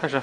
开始。